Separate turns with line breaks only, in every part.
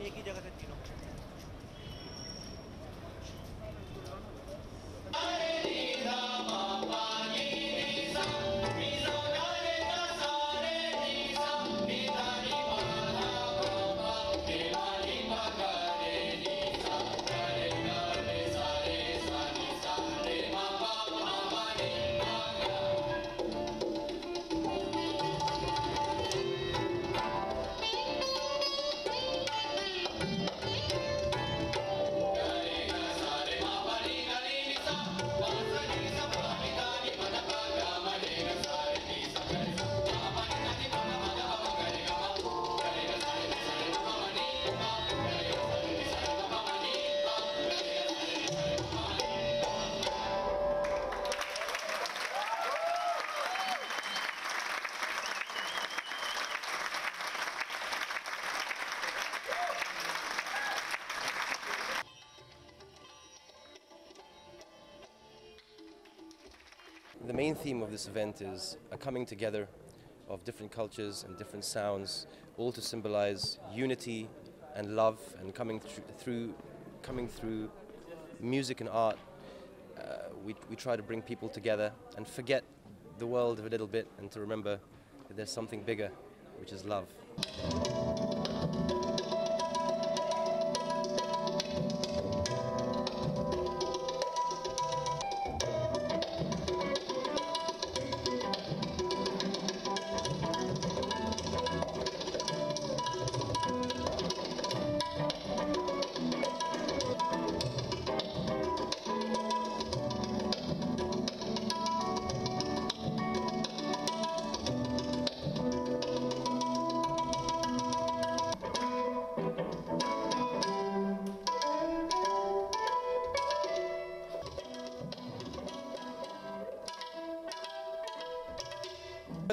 एक ही जगह से तीनों।
The main theme of this event is a coming together of different cultures and different sounds, all to symbolize unity and love and coming through, through coming through music and art. Uh, we, we try to bring people together and forget the world a little bit and to remember that there's something bigger, which is love.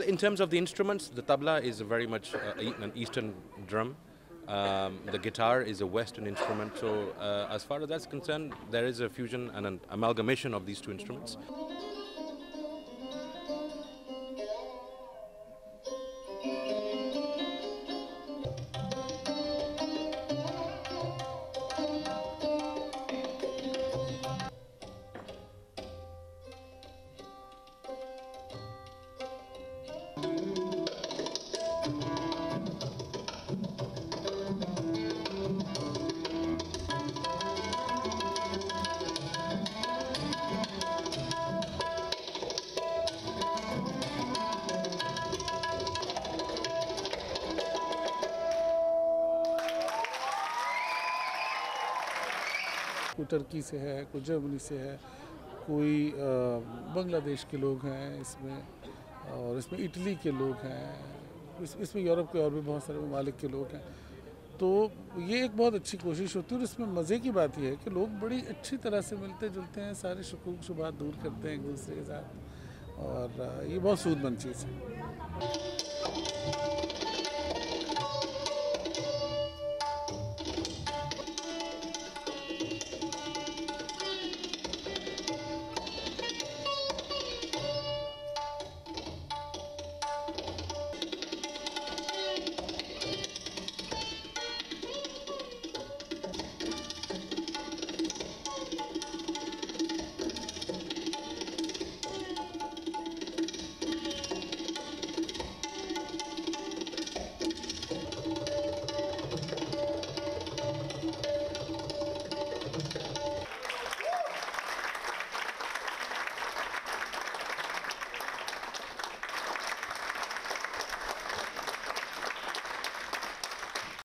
In terms of the instruments, the tabla is very much uh, an Eastern drum. Um, the guitar is a Western instrument. So, uh, as far as that's concerned, there is a fusion and an amalgamation of these two instruments.
कोई Turkey से है कोई Germany से है कोई बांग्लादेश के लोग हैं इसमें और इसमें इटली के लोग हैं इस, इसमें यूरोप के और भी बहुत सारे ममालिक के लोग हैं। तो ये एक बहुत अच्छी कोशिश होती है और इसमें मज़े की बात यह है कि लोग बड़ी अच्छी तरह से मिलते जुलते हैं सारे शकूक शुबात दूर करते हैं एक दूसरे के साथ और ये बहुत सूदमंद चीज़ है।